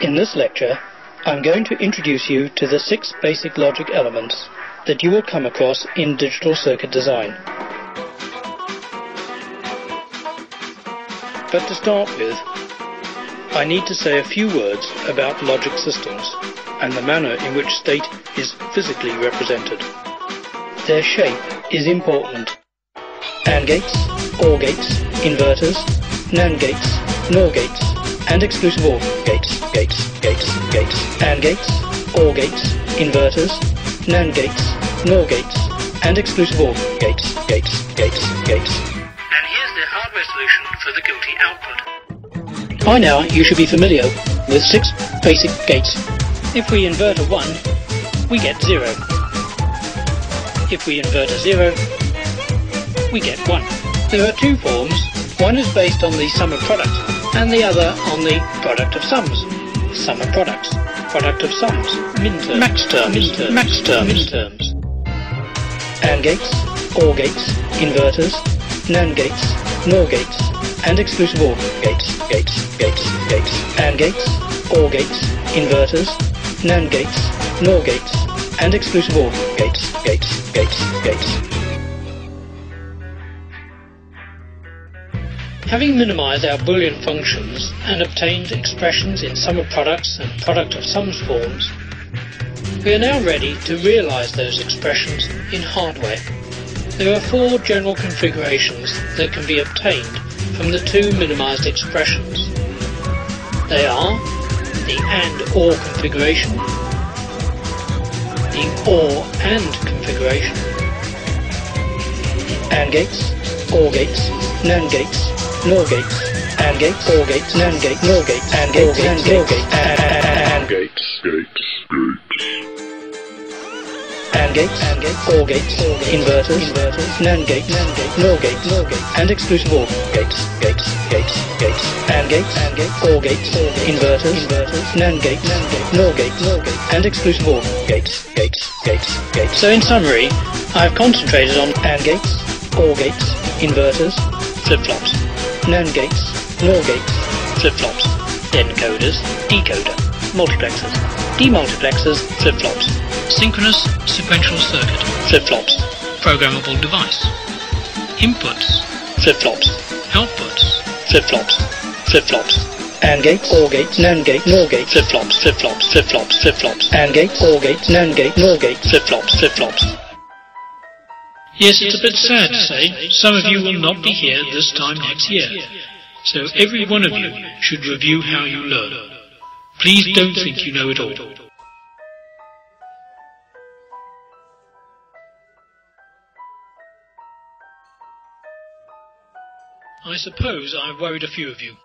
In this lecture, I'm going to introduce you to the six basic logic elements that you will come across in digital circuit design. But to start with, I need to say a few words about logic systems and the manner in which state is physically represented. Their shape is important. AND gates, OR gates, inverters, NAND gates, NOR gates, and exclusive OR gates, gates, gates, gates, AND gates, OR gates, inverters, NAND gates, NOR gates, and exclusive OR gates, gates, gates, gates. And here's the hardware solution for the guilty output. By now, you should be familiar with six basic gates. If we invert a 1, we get 0. If we invert a 0, we get 1. There are two forms. One is based on the sum of products, and the other on the product of sums. Sum of products, product of sums, minterms, max terms, minterms, max terms, minterms. AND gates, OR gates, inverters, NAND gates, NOR gates, and exclusive OR gates, gates, gates, gates. AND gates, OR gates, inverters, NAND gates, NOR gates, and exclusive OR gates, gates, gates, gates. Having minimized our Boolean functions and obtained expressions in sum of products and product of sums forms, we are now ready to realize those expressions in hardware. There are four general configurations that can be obtained from the two minimized expressions. They are the AND OR configuration, the OR AND configuration, AND gates, OR gates, NAND gates, NOR gates, AND gates, OR gates, NAND gates, NOR gates, AND gates, AND gates, AND gates, gates, gates. AND gates, AND gates, OR gates, inverters, inverters, NAND gates, NAND gates, NOR gates, NOR gates, and exclusive OR gates, gates, gates, gates. AND gates, AND gates, OR gates, inverters, inverters, NAND gates, NAND gates, NOR gates, NOR gates, and exclusive OR gates, gates, gates, gates. So in summary, I have concentrated on AND gates, OR gates, inverters, flip-flops, NAND gates, NOR gates, flip-flops, encoders, decoder, multiplexers, demultiplexers, flip-flops, synchronous sequential circuit, flip-flops, programmable device, inputs, flip-flops, outputs, flip-flops, flip-flops, AND gates, OR gates, NAND gates, NOR gates, flip-flops, flip-flops, flip-flops, flip-flops, AND gates, OR gates, NAND gates, NOR gates, flip-flops, flip-flops. Yes, it's a bit sad to say, some of you will not be here this time next year. So every one of you should review how you learn. Please don't think you know it all. I suppose I've worried a few of you.